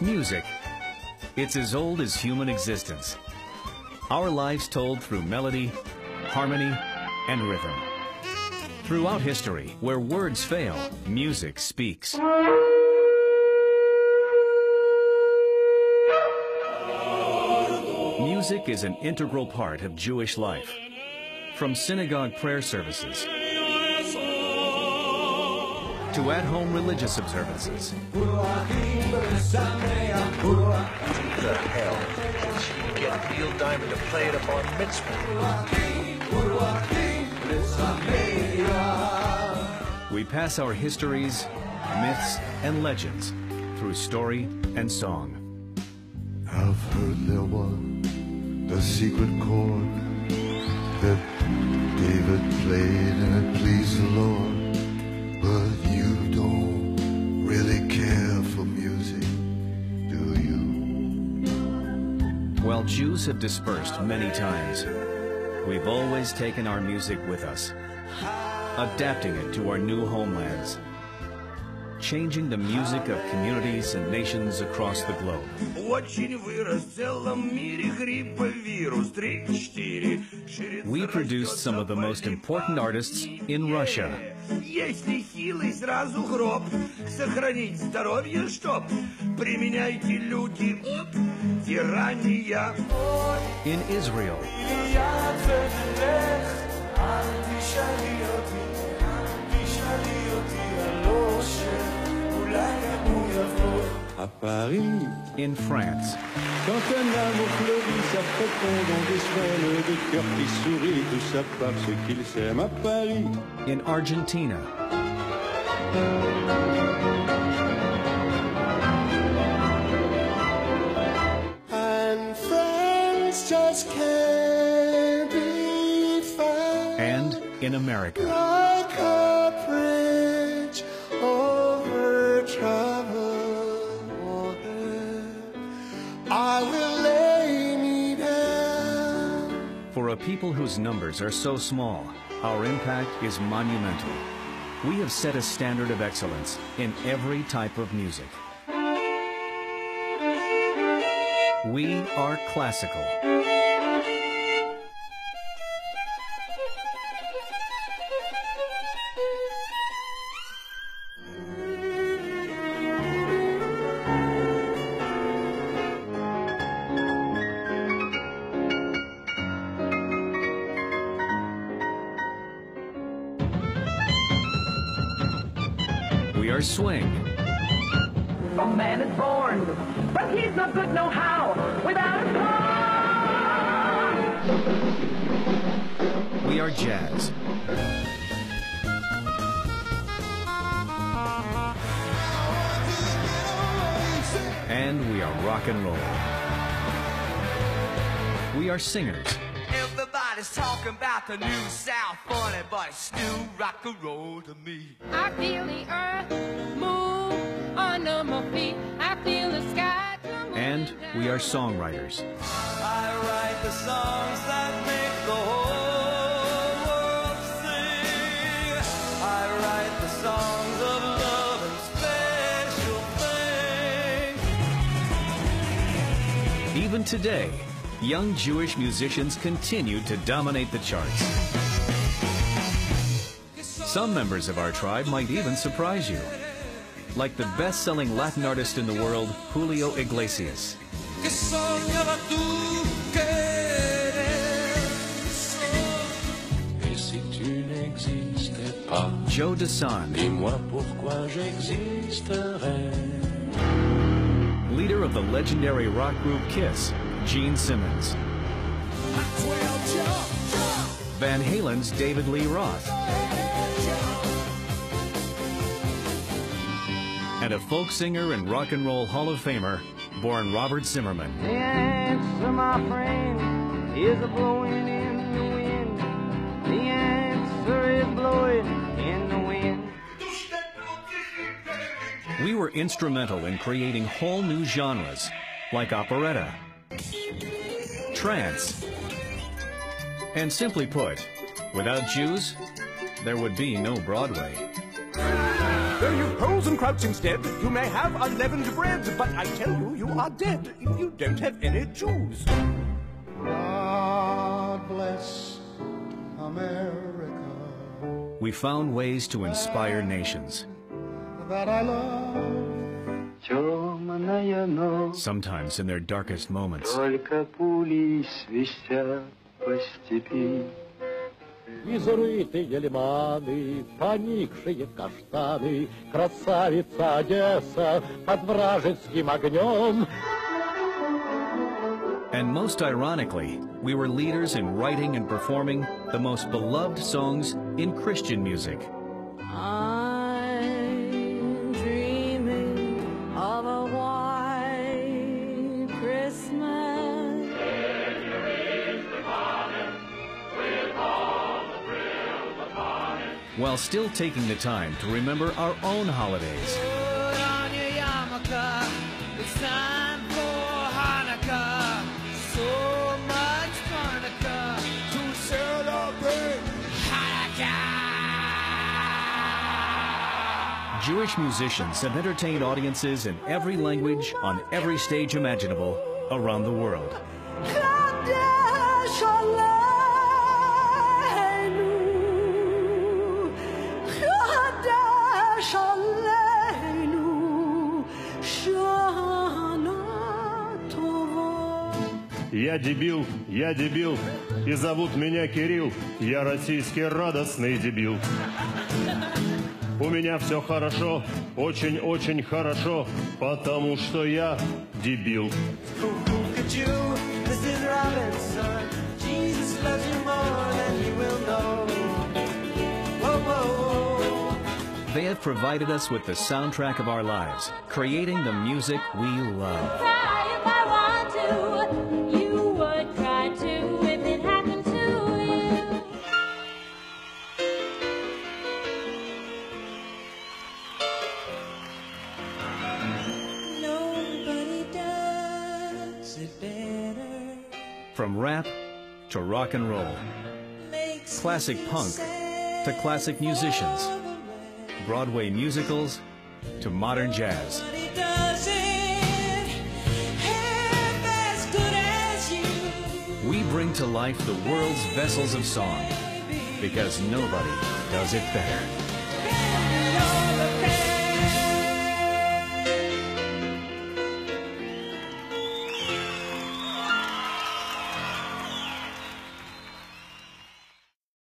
Music. It's as old as human existence. Our lives told through melody, harmony, and rhythm. Throughout history, where words fail, music speaks. Music is an integral part of Jewish life. From synagogue prayer services to at-home religious observances. the hell? She get Neil Diamond to play it upon mitzvah. We pass our histories, myths, and legends through story and song. I've heard there was a secret chord that David played and it pleased the Lord. But you don't really care for music, do you? While Jews have dispersed many times, we've always taken our music with us, adapting it to our new homelands, changing the music of communities and nations across the globe. We produced some of the most important artists in Russia. In Israel. À Paris, in France, quand un amour fleurit, ça dans des semaines de cœur qui sourit, tout ça parce qu'ils s'aiment à Paris. in Argentina, And friends just can't be found and in America. For a people whose numbers are so small, our impact is monumental. We have set a standard of excellence in every type of music. We are classical. We are swing. A man is born, but he's no good no how without a song. We are jazz. And we are rock and roll. We are singers. Everybody's talking about the new South funny, but it's still rock and roll to me. I feel the earth move under my feet. I feel the sky tremble And we are songwriters. I write the songs that make the whole world sing. I write the songs of love and special things. Even today, young Jewish musicians continued to dominate the charts. Some members of our tribe might even surprise you. Like the best-selling Latin artist in the world, Julio Iglesias. Que soñaba tú querer. Et si tu n'existais pas, Joe Dassin, dis-moi pourquoi j'existerais. leader of the legendary rock group Kiss, Gene Simmons. Van Halen's David Lee Roth. And a folk singer and rock and roll Hall of Famer, born Robert Zimmerman. The answer, my friend, is a blowing in the wind. The answer is blowing in the wind. We were instrumental in creating whole new genres like operetta, trance, And simply put, without Jews, there would be no Broadway. Though you poles and krauts instead, you may have unleavened bread, but I tell you, you are dead if you don't have any Jews. God bless America We found ways to inspire nations, that I love. Темная ночь, sometimes in their darkest moments. только пули свистят по степи. Изрытые лиманы, поникшие каштаны, Красавица Одесса под вражеским огнем. And most ironically, we were leaders in writing and performing the most beloved songs in Christian music. I'm While still taking the time to remember our own holidays. Jewish musicians have entertained audiences in every language on every stage imaginable around the world. Я дебил, я дебил, и зовут меня Кирилл, я российский радостный дебил. У меня все хорошо, очень-очень хорошо, потому что я дебил. They have provided us with the soundtrack of our lives, creating the music we love. From rap to rock and roll, classic punk to classic musicians, Broadway musicals to modern jazz. We bring to life the world's vessels of song because nobody does it better.